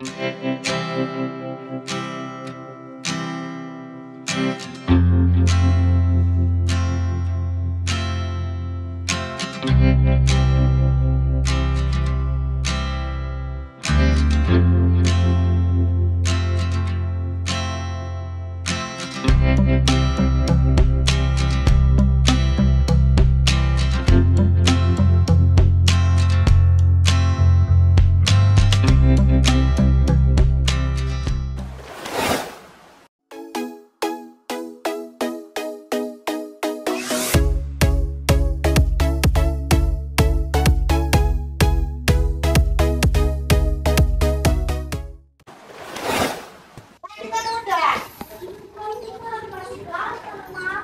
Música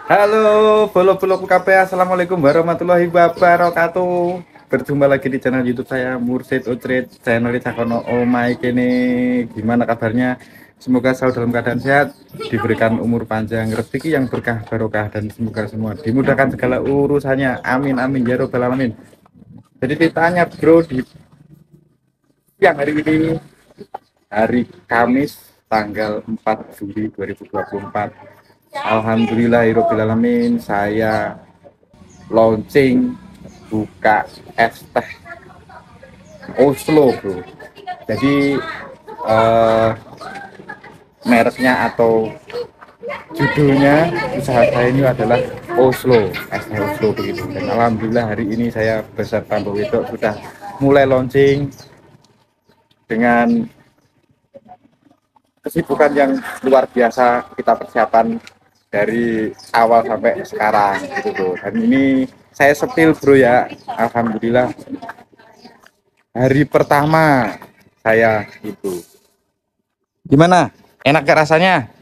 Halo, bolo-bolo KP, Assalamualaikum warahmatullahi wabarakatuh. Berjumpa lagi di channel YouTube saya Mursid Utrit, channel Cakono Omai kene. Gimana kabarnya? Semoga selalu dalam keadaan sehat, diberikan umur panjang, rezeki yang berkah barokah dan semoga semua dimudahkan segala urusannya. Amin amin ya robbal alamin. Jadi ditanya bro di siang hari ini hari Kamis tanggal 4 Juli 2024 Alhamdulillahirobbilalamin saya launching buka es teh Oslo bro. Jadi uh, mereknya atau judulnya usaha saya ini adalah Oslo es teh Oslo begitu. Dan Alhamdulillah hari ini saya beserta Mbak Wedok sudah mulai launching dengan kesibukan yang luar biasa kita persiapan dari awal sampai sekarang gitu bro dan ini saya setil bro ya. Alhamdulillah. Hari pertama saya itu gimana? Enak gak rasanya?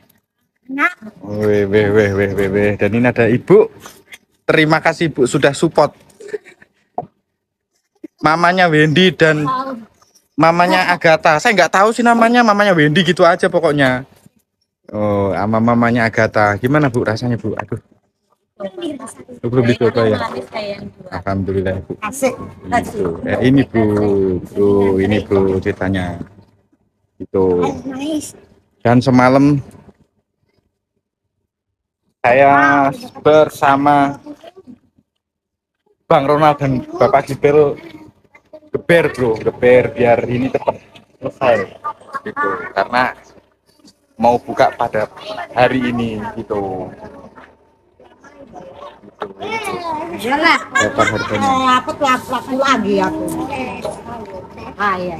Enak. Weh weh weh weh weh weh. Dan ini ada ibu. Terima kasih ibu sudah support. Mamanya Wendy dan mamanya Agatha. Saya nggak tahu sih namanya. Mamanya Wendy gitu aja pokoknya Oh, sama mamanya Agatha. Gimana Bu rasanya Bu? Aduh. Oh, belum dicoba ya. Alhamdulillah Bu. asik Itu. Eh, ini Bu, Bu, ini Bu ceritanya. Itu. Dan semalam saya bersama Bang Ronald dan Bapak Gibel geber bro, geber biar ini cepat selesai gitu. Karena mau buka pada hari ini gitu. Harganya? Apa tuh laku lagi aku. Ah iya.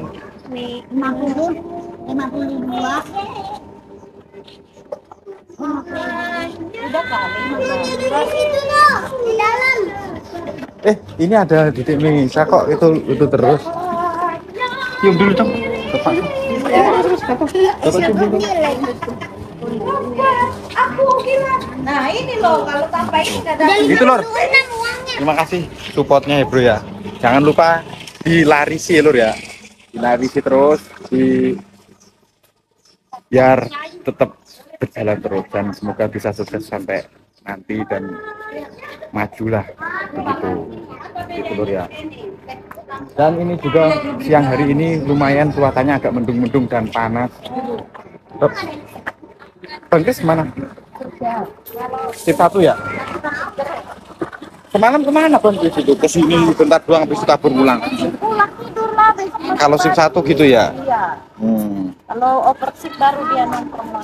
Lima puluh, lima puluh dua. Udah kali. Di dalam. Eh, ini ada di Misa kok itu itu terus. Cium dulu dong. Bapak. Dulu. Nah ini loh kalau tanpa ini nggak ada. Gitu lor. Terima kasih supportnya ya bro ya. Jangan lupa dilarisi ya lor ya. Dilarisi terus di biar tetap berjalan terus dan semoga bisa sukses sampai nanti dan majulah begitu gitu lor ya. Dan ini juga siang hari ini lumayan cuacanya agak mendung-mendung dan panas. Tep. Bangkis mana? Sip satu ya? Semalam ke mana Bang Kris itu? Ke sini bentar doang habis itu kabur pulang. Pulang tidur lah besok. Kalau sip satu gitu ya? Iya. Hmm. Kalau operasi baru dia nongkrong.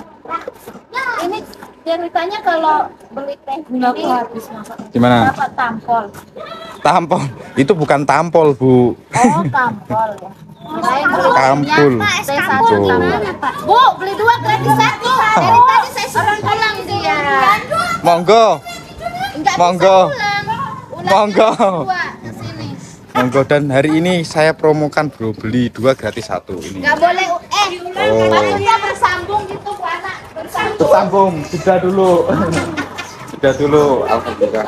Ini ceritanya kalau beli teh ini habis Gimana? dapat tampol. Tampol. Itu bukan tampol, Bu. Oh, tampol ya. Kampul. Tuh. tampol. Bu, beli dua gratis satu. Dari tadi saya suruh pulang dia. Monggo. Monggo. Monggo. dua ke sini. Monggo dan hari ini saya promokan bro beli dua gratis satu ini. Enggak boleh eh Oh. maksudnya bersambung gitu Bu anak. Bersambung. Tersambung, sudah dulu. sudah dulu, alhamdulillah.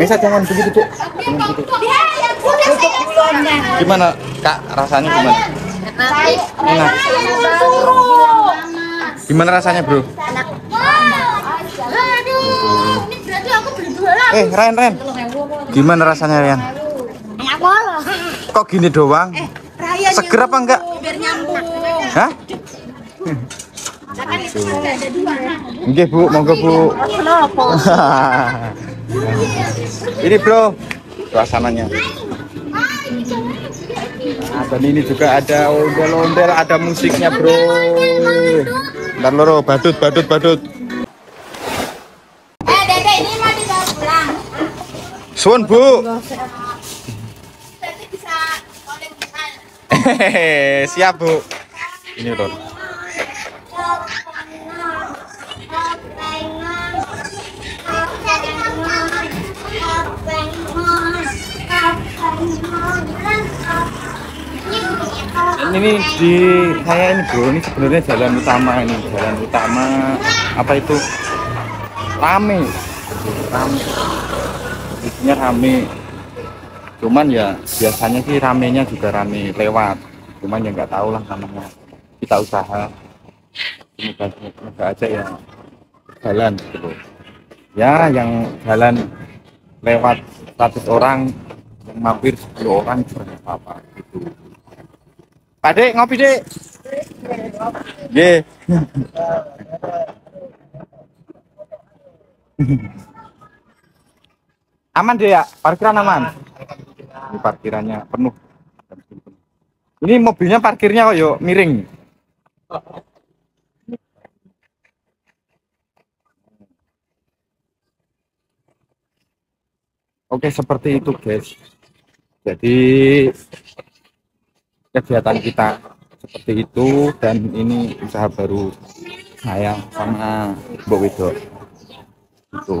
Mesa jangan begitu, Cuk. Jangan begitu. Dia yang punya saya belumnya. Gimana, Kak? Rasanya gimana? Enak. Gimana rasanya, Bro? Aduh, ini berarti aku beli dua lah. Eh, Ren, Ren. Gimana rasanya, Ren? Enak banget. Kok gini doang? Seger apa enggak? Biar nyambung. Hah? Nggih, Bu, monggo, Bu. ini, Bro. Suasananya. Nah, dan ini juga ada ondel-ondel, ada musiknya, Bro. Ntar loro, badut, badut, badut. Eh, Dede, ini mau dibawa pulang. Sun, Bu. Hehehe, siap, Bu. Ini, Lor. Ini di saya ini, Bro. Ini sebenarnya jalan utama ini, jalan utama apa itu? Rame. Rame. Isinya rame. Cuman ya biasanya sih ramenya juga rame lewat. Cuman ya nggak tahu lah namanya. Kita usaha. Semoga, semoga aja ya jalan gitu. Ya yang jalan lewat 100 orang yang mampir 10 orang nggak apa-apa gitu. Pak Dek, ngopi Dek. Nggih. aman deh ya, parkiran aman. Ini parkirannya penuh. Ini mobilnya parkirnya kok yuk miring. Oke, seperti itu, guys. Jadi kegiatan kita seperti itu dan ini usaha baru saya sama Mbak Wido. Itu.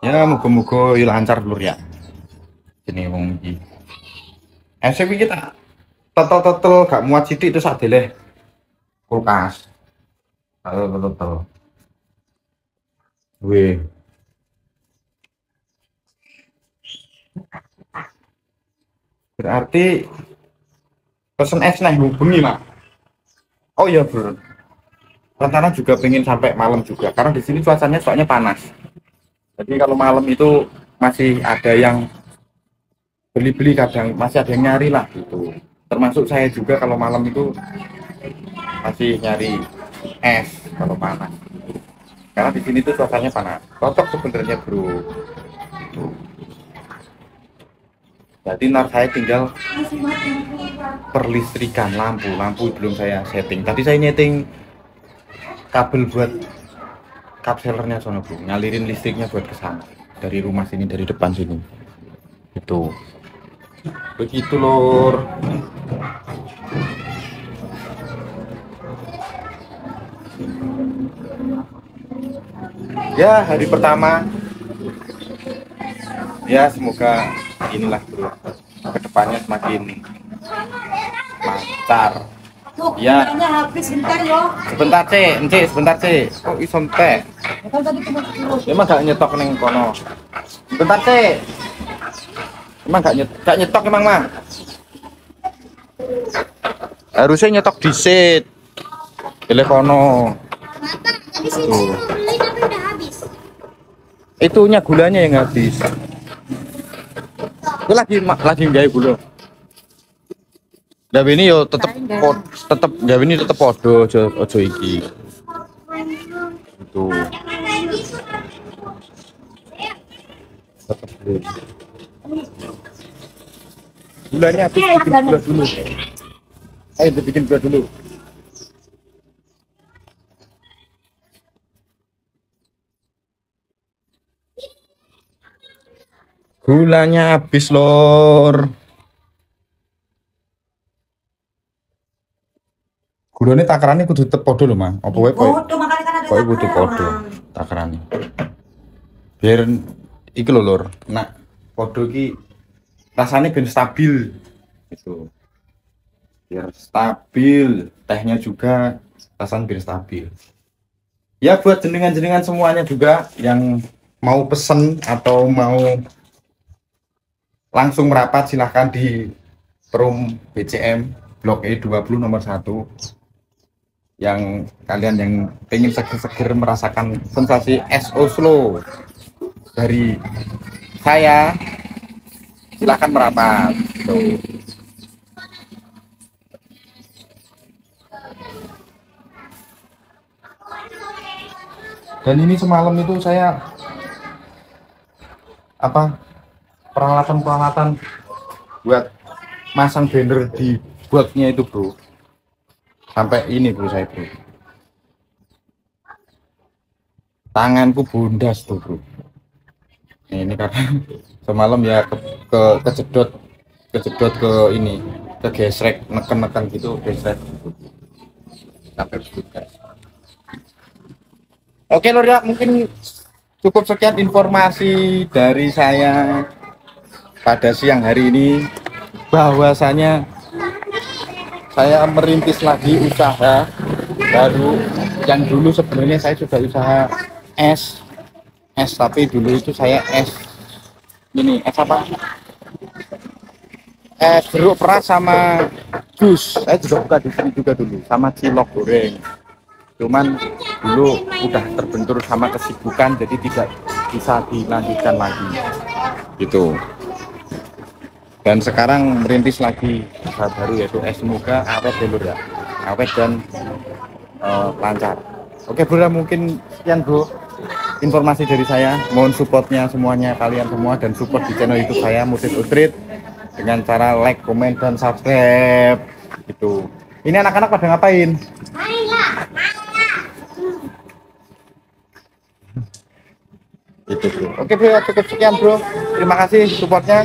Ya, muga-muga ya lancar lur ya. Ini wong iki. SMP kita total-total gak muat sidik itu sak deleh kulkas. Total-total. Wih. Berarti pesen es nih hubungi mak. Oh iya bro. Rencana juga pengen sampai malam juga karena di sini cuacanya soalnya panas. Jadi kalau malam itu masih ada yang beli-beli kadang masih ada yang nyari lah gitu. Termasuk saya juga kalau malam itu masih nyari es kalau panas. Karena di sini tuh suasananya panas. Cocok sebenarnya bro. Jadi ntar saya tinggal perlistrikan lampu, lampu belum saya setting. Tadi saya nyeting kabel buat kapselernya sono bro, ngalirin listriknya buat ke sana dari rumah sini dari depan sini. Itu. Begitu lor. Ya hari pertama. Ya semoga inilah bro ke depannya semakin lancar Tuh, Ya. habis bentar yo. sebentar cek encik sebentar cek kok iso teh Kan tadi cuma sepuluh. emang gak nyetok neng kono sebentar cek emang gak nyetok gak nyetok emang mah harusnya nyetok di seat pilih kono? Tadi sih udah habis. itunya gulanya yang habis itu lagi lagi gaya gula Gawe ini yo tetep pod, tetep gawe ini tetep podo ojo ojo iki. Itu. Tetep. Gulanya habis bikin gula dulu. Ayo bikin gula dulu. Gulanya habis, Lor. Gulanya takarannya kudu tetep podo lho, Mang. Apa wae koyo makanya kan ada koyo kudu takaran. takarannya. Biar iki lho, Lor. Nah, podo iki rasanya ben stabil gitu. Biar stabil, tehnya juga rasanya biar stabil. Ya buat jenengan-jenengan semuanya juga yang mau pesen atau mau langsung merapat silahkan di Perum BCM Blok E20 nomor 1 yang kalian yang ingin seger-seger merasakan sensasi SO Slow dari saya silahkan merapat so. dan ini semalam itu saya apa peralatan-peralatan buat masang banner di boxnya itu bro. Sampai ini bro saya bro. Tanganku bundas tuh bro. Nah, ini karena semalam ya ke, ke kejedot kejedot ke ini ke gesrek neken-neken gitu gesrek. Sampai bundas oke lor ya mungkin cukup sekian informasi dari saya pada siang hari ini bahwasanya saya merintis lagi usaha baru yang dulu sebenarnya saya sudah usaha es. Es tapi dulu itu saya es. Ini es apa? Es jeruk peras sama jus. Saya juga buka di sini juga dulu sama cilok goreng. Cuman dulu udah terbentur sama kesibukan jadi tidak bisa dilanjutkan lagi. Gitu dan sekarang merintis lagi usaha baru yaitu es semoga awet ya ya. Awet dan eh, lancar. Oke bro mungkin sekian bro informasi dari saya. Mohon supportnya semuanya kalian semua dan support di channel youtube saya Mursid Utrit dengan cara like, komen, dan subscribe. Gitu. Ini anak-anak pada ngapain? gitu bro. Oke bro cukup sekian bro. Terima kasih supportnya